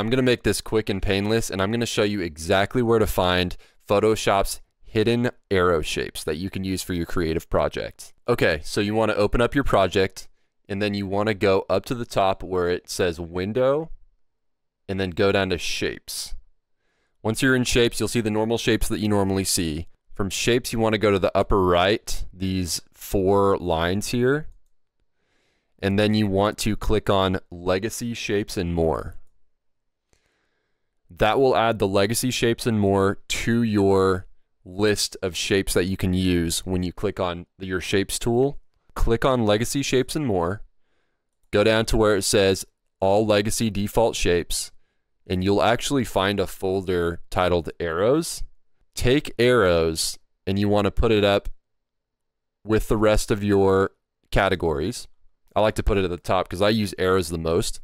I'm going to make this quick and painless, and I'm going to show you exactly where to find Photoshop's hidden arrow shapes that you can use for your creative projects. Okay, so you want to open up your project, and then you want to go up to the top where it says Window, and then go down to Shapes. Once you're in Shapes, you'll see the normal shapes that you normally see. From Shapes, you want to go to the upper right, these four lines here, and then you want to click on Legacy Shapes and More. That will add the Legacy Shapes and More to your list of shapes that you can use when you click on your Shapes tool. Click on Legacy Shapes and More. Go down to where it says All Legacy Default Shapes, and you'll actually find a folder titled Arrows. Take Arrows, and you want to put it up with the rest of your categories. I like to put it at the top because I use arrows the most.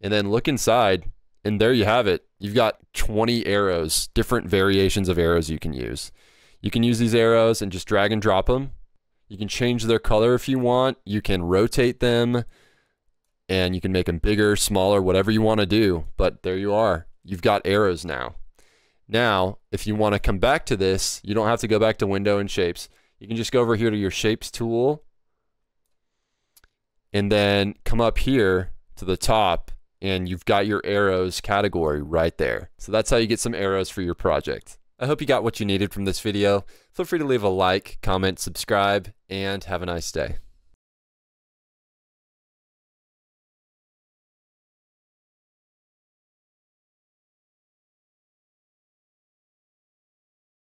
And then look inside, and there you have it. You've got 20 arrows, different variations of arrows you can use. You can use these arrows and just drag and drop them. You can change their color if you want. You can rotate them and you can make them bigger, smaller, whatever you want to do. But there you are. You've got arrows now. Now, if you want to come back to this, you don't have to go back to window and shapes. You can just go over here to your shapes tool and then come up here to the top and you've got your arrows category right there. So that's how you get some arrows for your project. I hope you got what you needed from this video. Feel free to leave a like, comment, subscribe, and have a nice day.